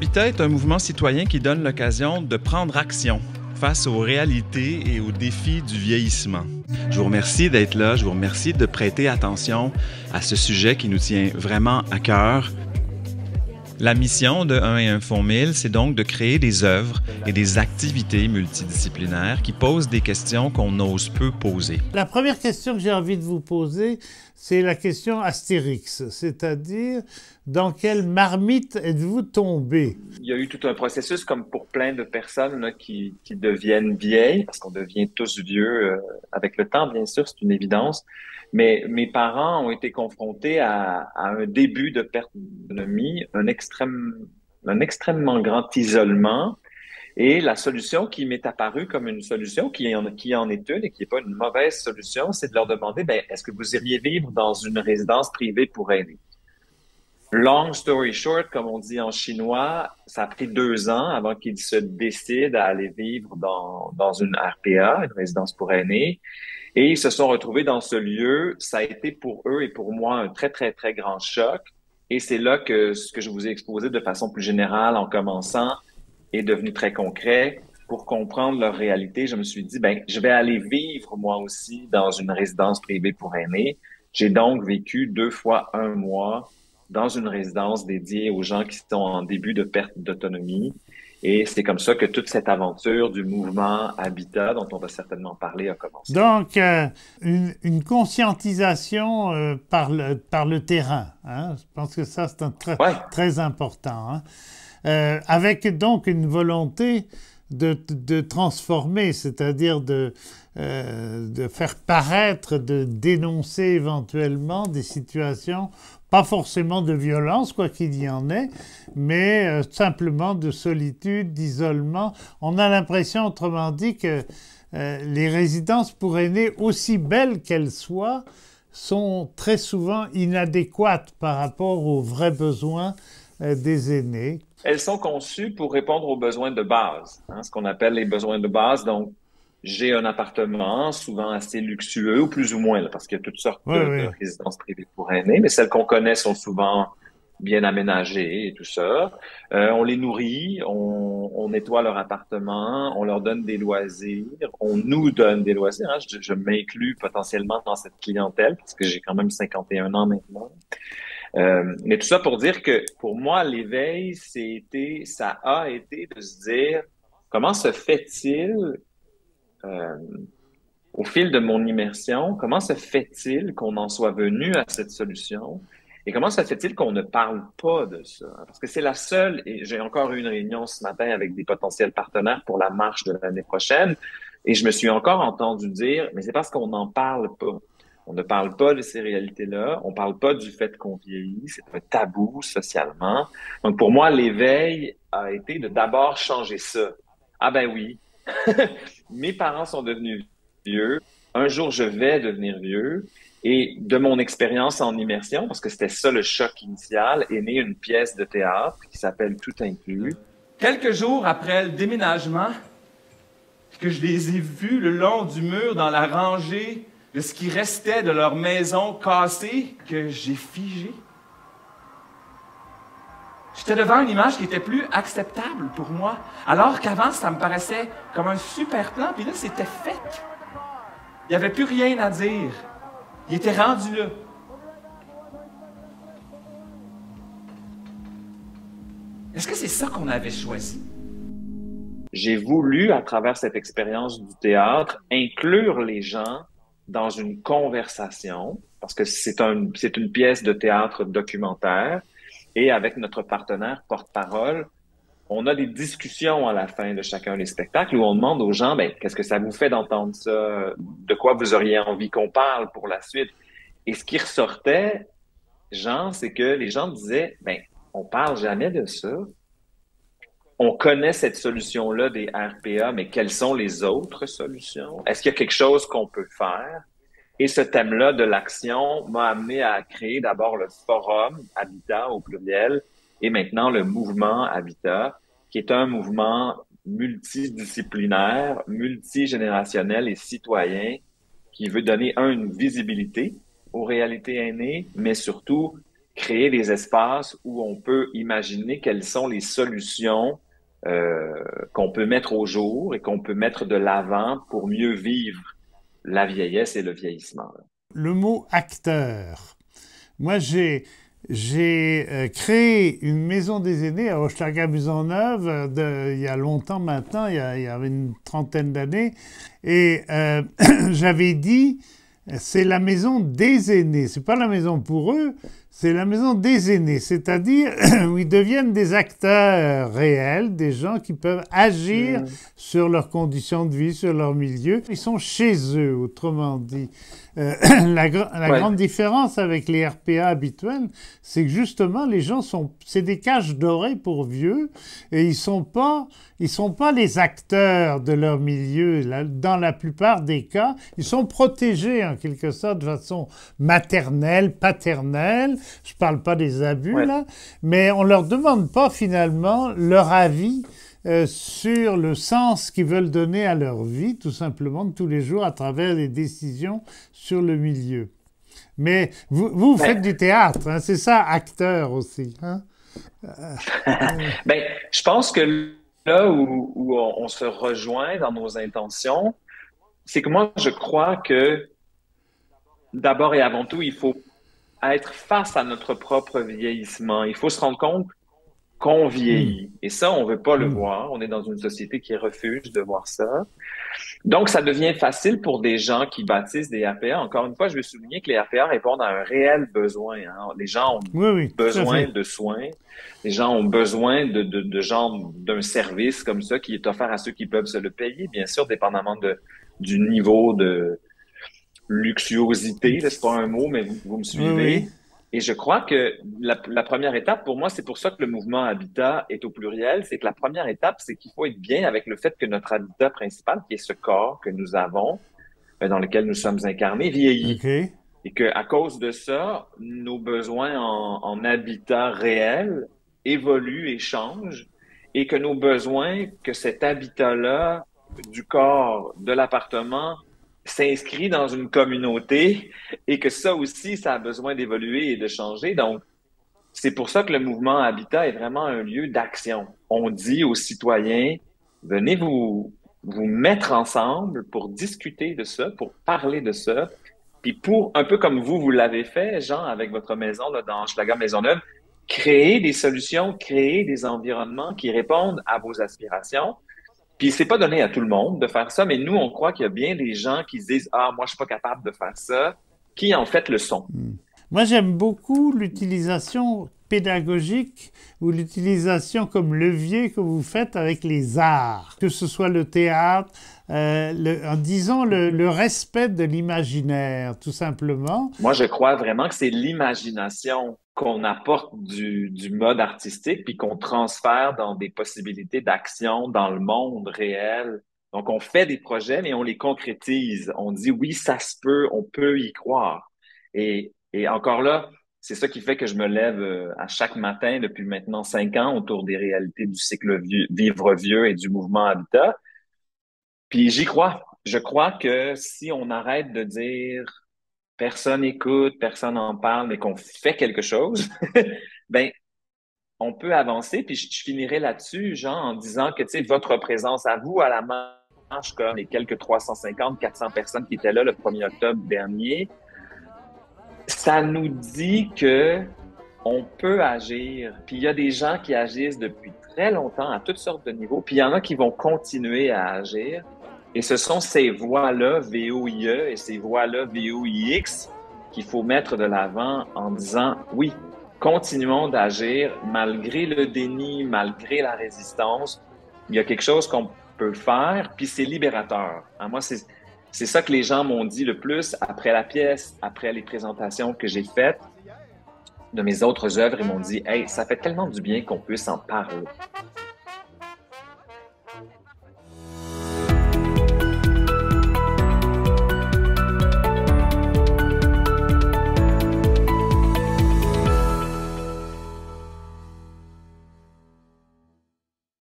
Habitat est un mouvement citoyen qui donne l'occasion de prendre action face aux réalités et aux défis du vieillissement. Je vous remercie d'être là, je vous remercie de prêter attention à ce sujet qui nous tient vraiment à cœur. La mission de 1 et 1 Fonds 1000, c'est donc de créer des œuvres et des activités multidisciplinaires qui posent des questions qu'on n'ose peu poser. La première question que j'ai envie de vous poser, c'est la question Astérix, c'est-à-dire dans quelle marmite êtes-vous tombé? Il y a eu tout un processus, comme pour plein de personnes qui, qui, deviennent vieilles, parce qu'on devient tous vieux euh, avec le temps, bien sûr, c'est une évidence. Mais mes parents ont été confrontés à, à un début de perte d'autonomie, un, extrême, un extrêmement grand isolement. Et la solution qui m'est apparue comme une solution, qui en, qui en est une et qui n'est pas une mauvaise solution, c'est de leur demander, ben, est-ce que vous iriez vivre dans une résidence privée pour aînés? Long story short, comme on dit en chinois, ça a pris deux ans avant qu'ils se décident à aller vivre dans, dans une RPA, une résidence pour aînés. Et ils se sont retrouvés dans ce lieu. Ça a été pour eux et pour moi un très, très, très grand choc. Et c'est là que ce que je vous ai exposé de façon plus générale en commençant est devenu très concret. Pour comprendre leur réalité, je me suis dit, ben, je vais aller vivre moi aussi dans une résidence privée pour aînés. J'ai donc vécu deux fois un mois dans une résidence dédiée aux gens qui sont en début de perte d'autonomie. Et c'est comme ça que toute cette aventure du mouvement Habitat, dont on va certainement parler, a commencé. Donc, euh, une, une, conscientisation euh, par, le, par le terrain. Hein? Je pense que ça, c'est très, très important. Hein? Euh, avec donc une volonté de, transformer, c'est-à-dire de, euh, de faire paraître, de dénoncer éventuellement des situations pas forcément de violence, quoi qu'il y en ait, mais euh, simplement de solitude, d'isolement. On a l'impression, autrement dit, que les résidences pour aînés, aussi belles qu'elles soient, sont très souvent inadéquates par rapport aux vrais besoins des aînés. Elles sont conçues pour répondre aux besoins de base, hein, ce qu'on appelle les besoins de base, donc j'ai un appartement, souvent assez luxueux, ou plus ou moins, parce qu'il y a toutes sortes de, résidences privées pour aînés, mais celles qu'on connaît sont souvent bien aménagées et tout ça. Euh, on les nourrit, on, on, nettoie leur appartement, on leur donne des loisirs, on nous donne des loisirs. Hein. Je, je m'inclus potentiellement dans cette clientèle parce que j'ai quand même 51 ans maintenant. Euh, mais tout ça pour dire que pour moi, l'éveil, c'était, ça a été de se dire comment se fait-il euh, au fil de mon immersion, comment se fait-il qu'on en soit venu à cette solution? Et comment se fait-il qu'on ne parle pas de ça? Parce que c'est la seule, et j'ai encore eu une réunion ce matin avec des potentiels partenaires pour la marche de l'année prochaine, et je me suis encore entendu dire, mais c'est parce qu'on n'en parle pas. On ne parle pas de ces réalités-là, on parle pas du fait qu'on vieillit, c'est un tabou socialement. Donc pour moi, l'éveil a été de d'abord changer ça. Ah ben oui, mes parents sont devenus vieux. Un jour, je vais devenir vieux. Et de mon expérience en immersion, parce que c'était ça le choc initial, est née une pièce de théâtre qui s'appelle Tout inclus. Quelques jours après le déménagement, que je les ai vus le long du mur dans la rangée de ce qui restait de leur maison cassée, que j'ai figé. J'étais devant une image qui était plus acceptable pour moi, alors qu'avant, ça me paraissait comme un super plan, puis là, c'était fait. Il n'y avait plus rien à dire. Il était rendu là. Est-ce que c'est ça qu'on avait choisi? J'ai voulu, à travers cette expérience du théâtre, inclure les gens dans une conversation, parce que c'est un, une pièce de théâtre documentaire et avec notre partenaire porte-parole, on a des discussions à la fin de chacun des spectacles où on demande aux gens, ben, qu'est-ce que ça vous fait d'entendre ça? De quoi vous auriez envie qu'on parle pour la suite? Et ce qui ressortait, Jean, c'est que les gens disaient, ben, on parle jamais de ça. On connaît cette solution-là des RPA, mais quelles sont les autres solutions? Est-ce qu'il y a quelque chose qu'on peut faire? Et ce thème-là de l'action m'a amené à créer d'abord le forum Habitat au pluriel et maintenant le mouvement Habitat, qui est un mouvement multidisciplinaire, multigénérationnel et citoyen qui veut donner, un, une visibilité aux réalités aînées, mais surtout créer des espaces où on peut imaginer quelles sont les solutions euh, qu'on peut mettre au jour et qu'on peut mettre de l'avant pour mieux vivre la vieillesse et le vieillissement. Le mot acteur. Moi, j'ai j'ai euh, créé une maison des aînés à Hochelaga-Maisonneuve euh, il y a longtemps maintenant, il y, a, avait une trentaine d'années, et euh, j'avais dit c'est la maison des aînés. C'est pas la maison pour eux, c'est la maison des aînés, c'est-à-dire où ils deviennent des acteurs réels, des gens qui peuvent agir mmh. sur leurs conditions de vie, sur leur milieu. Ils sont chez eux, autrement dit. Euh, la, la grande différence avec les RPA habituels, c'est que justement les gens sont, c'est des cages dorées pour vieux et ils sont pas, ils sont pas les acteurs de leur milieu. Dans la plupart des cas, ils sont protégés en quelque sorte de façon maternelle, paternelle. Je parle pas des abus là, mais on leur demande pas finalement leur avis euh, sur le sens qu'ils veulent donner à leur vie, tout simplement, tous les jours, à travers les décisions sur le milieu. Mais vous, vous, ben faites du théâtre, hein, c'est ça, acteur aussi. Hein? ben, je pense que là où, où on, se rejoint dans nos intentions, c'est que moi, je crois que d'abord et avant tout, il faut être face à notre propre vieillissement. Il faut se rendre compte qu'on vieillit. Hmm. Et ça, on veut pas le hmm. voir. On est dans une société qui refuse de voir ça. Donc, ça devient facile pour des gens qui bâtissent des RPA. Encore une fois, je veux souligner que les RPA répondent à un réel besoin. Hein. Les gens ont besoin de soins. Les gens ont besoin de, de, de genre d'un service comme ça qui est offert à ceux qui peuvent se le payer, bien sûr, dépendamment de, du niveau de luxuosité. C'est pas un mot, mais vous, me suivez. Et je crois que la, première étape, pour moi, c'est pour ça que le mouvement Habitat est au pluriel, c'est que la première étape, c'est qu'il faut être bien avec le fait que notre habitat principal, qui est ce corps que nous avons, euh, dans lequel nous sommes incarnés, vieillit. Et que à cause de ça, nos besoins en, en habitat réel évoluent et changent, et que nos besoins, que cet habitat-là du corps, de l'appartement, s'inscrit dans une communauté et que ça aussi, ça a besoin d'évoluer et de changer. Donc, c'est pour ça que le mouvement Habitat est vraiment un lieu d'action. On dit aux citoyens, venez vous, vous mettre ensemble pour discuter de ça, pour parler de ça. Puis pour, un peu comme vous, vous l'avez fait, Jean, avec votre maison là, dans Schlager Maisonneuve, créer des solutions, créer des environnements qui répondent à vos aspirations, puis c'est pas donné à tout le monde de faire ça, mais nous, on croit qu'il y a bien des gens qui se disent Ah, moi, je suis pas capable de faire ça, qui en fait le sont. Hmm. Moi, j'aime beaucoup l'utilisation pédagogique ou l'utilisation comme levier que vous faites avec les arts, que ce soit le théâtre, euh, en disant le, le respect de l'imaginaire, tout simplement. Moi, je crois vraiment que c'est l'imagination qu'on apporte du, mode artistique puis qu'on transfère dans des possibilités d'action dans le monde réel. Donc, on fait des projets, mais on les concrétise. On dit oui, ça se peut, on peut y croire. Et, et encore là, c'est ça qui fait que je me lève euh, à chaque matin depuis maintenant cinq ans autour des réalités du cycle vivre vieux et du mouvement Habitat. Puis j'y crois. Je crois que si on arrête de dire personne écoute, personne en parle, mais qu'on fait quelque chose, ben on peut avancer. Puis je, finirai là-dessus, Jean, en disant que tu sais votre présence à vous à la marche, comme les quelques 350, 400 personnes qui étaient là le 1er octobre dernier, ça nous dit que on peut agir. Puis il y a des gens qui agissent depuis très longtemps à toutes sortes de niveaux. Puis il y en a qui vont continuer à agir. Et ce sont ces voix-là, VOIE, et ces voix-là, VOIX, qu'il faut mettre de l'avant en disant, oui, continuons d'agir malgré le déni, malgré la résistance. Il y a quelque chose qu'on peut faire, puis c'est libérateur. Hein, moi, c'est, c'est ça que les gens m'ont dit le plus après la pièce, après les présentations que j'ai faites de mes autres œuvres. Ils m'ont dit, hey, ça fait tellement du bien qu'on puisse en parler.